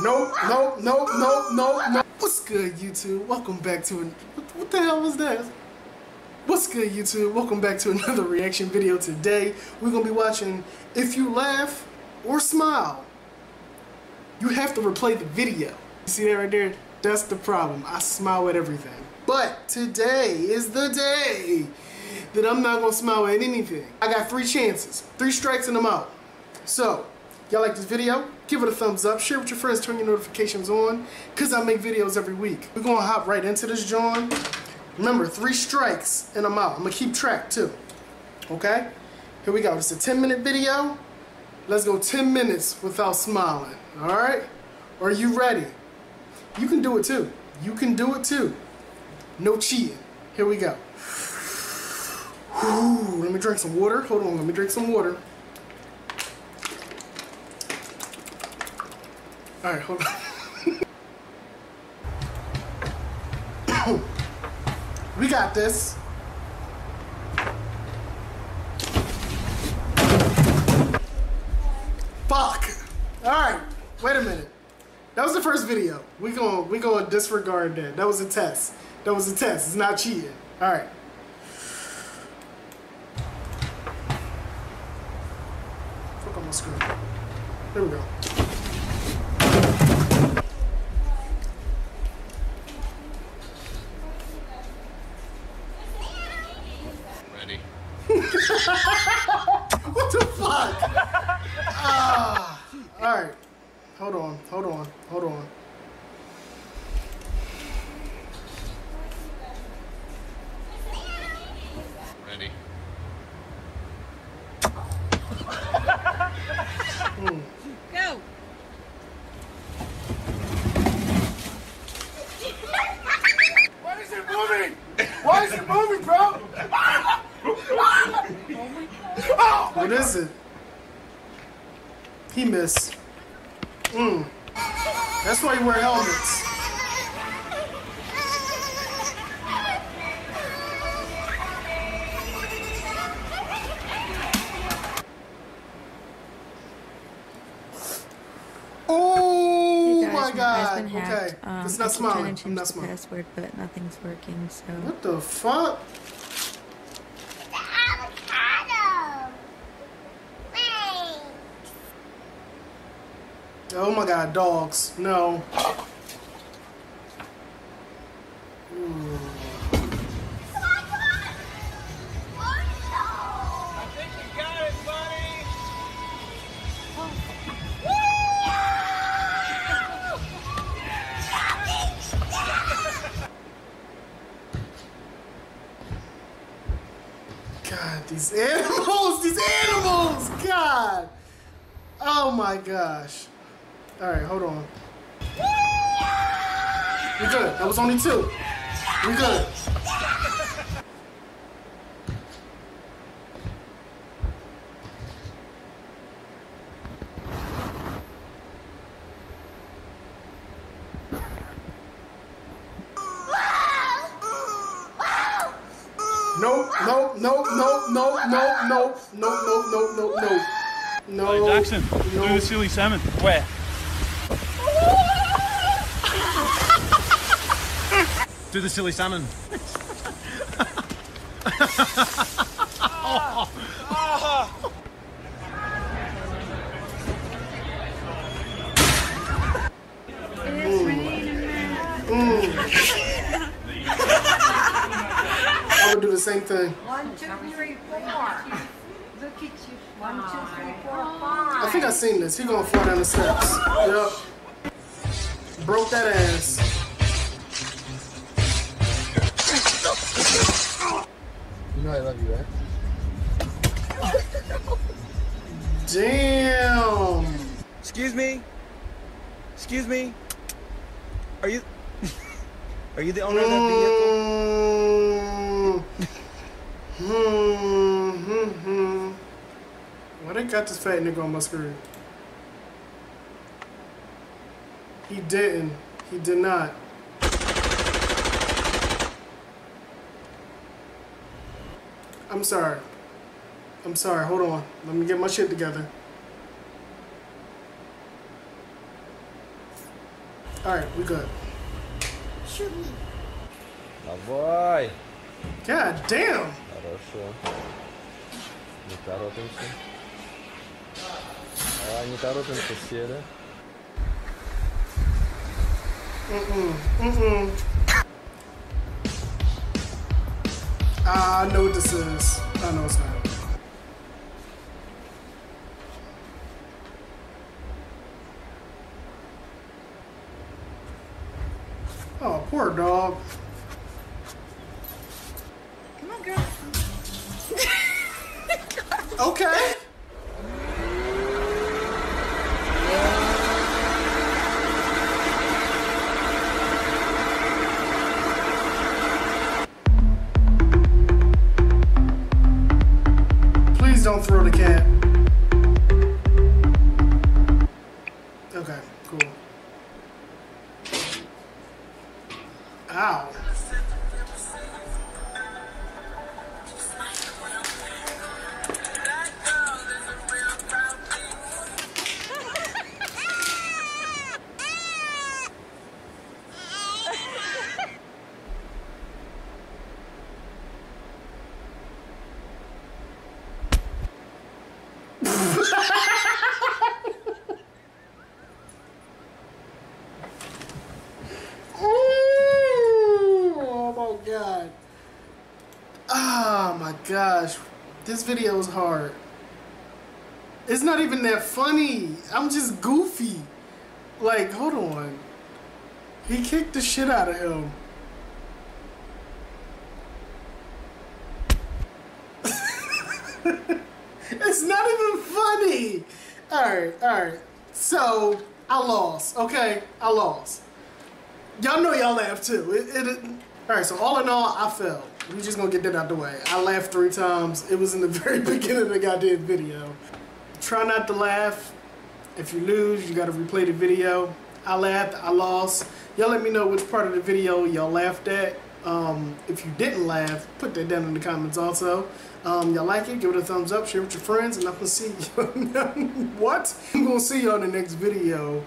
Nope, nope, nope, nope, nope, nope. What's good, YouTube? Welcome back to an. What, the hell was that? What's good, YouTube? Welcome back to another reaction video. Today, we're gonna be watching If You Laugh or Smile. You have to replay the video. You see that right there? That's the problem. I smile at everything. But today is the day that I'm not gonna smile at anything. I got three chances, three strikes and I'm out. So, y'all like this video? Give it a thumbs up, share with your friends, turn your notifications on, cause I make videos every week. We're gonna hop right into this John. Remember, three strikes and I'm out. I'm gonna keep track too. Okay? Here we go. It's a 10 minute video. Let's go 10 minutes without smiling. Alright? Are you ready? You can do it too. You can do it too. No cheating. Here we go. Let me drink some water. Hold on, let me drink some water. Alright, hold on. we got this. Fuck. Alright, wait a minute. That was the first video. We going we going disregard that. That was a test. That was a test. It's not cheating. All right. Fuck on my screen. There we go. What the fuck? ah. All right. Hold on. Hold on. Hold on. Ready. Go. Why is it moving? Why is it moving, bro? What is it? He missed. Mm. That's why you wear helmets. Oh Hey guys, my god. Okay. Um, it's not smiling. I'm not smiling. password, but nothing's working. So What the fuck? Oh my god, dogs. No. God, these animals, these animals, God. Oh my gosh. All right, hold on. We good. That was only two. We good. Nope, nope, nope, nope, nope, nope, nope, nope, nope, nope, nope. No. Hey, Jackson, do no. the silly salmon. Where? Do the silly salmon. I would do the same thing. One, two, three, four. Look at you. One, two, three, four, five. I think I've seen this. He gonna fall down the steps. Yep. Broke that ass. You know I love you, right? Damn. Excuse me? Excuse me? Are you Are you the owner of that vehicle? Mm. Hmm. Hmm. Hmm. Why they got this fat nigga on my screen? He didn't. He did not. I'm sorry. I'm sorry. Hold on. Let me get my shit together. Alright, we good. Давай. God damn! Хорошо. Не торопимся. А, не торопимся все, да? Ah, I know what this is. I know it's not. Oh, poor dog. Come on, girl. Okay. Don't throw the cat. God. Oh my gosh. This video is hard. It's not even that funny. I'm just goofy. Like, hold on. He kicked the shit out of him. it's not even funny. Alright, alright. So, I lost. Okay? I lost. Y'all know y'all laughed too. It, it, it- all right, so all in all, I failed. We just gonna get that out the way. I laughed three times. It was in the very beginning of the goddamn video. Try not to laugh. If you lose, you gotta replay the video. I laughed, I lost. Y'all let me know which part of the video y'all laughed at. Um, if you didn't laugh, put that down in the comments also. Um, y'all like it, give it a thumbs up, share it with your friends, and I'm gonna see you. what? I'm gonna see you on the next video.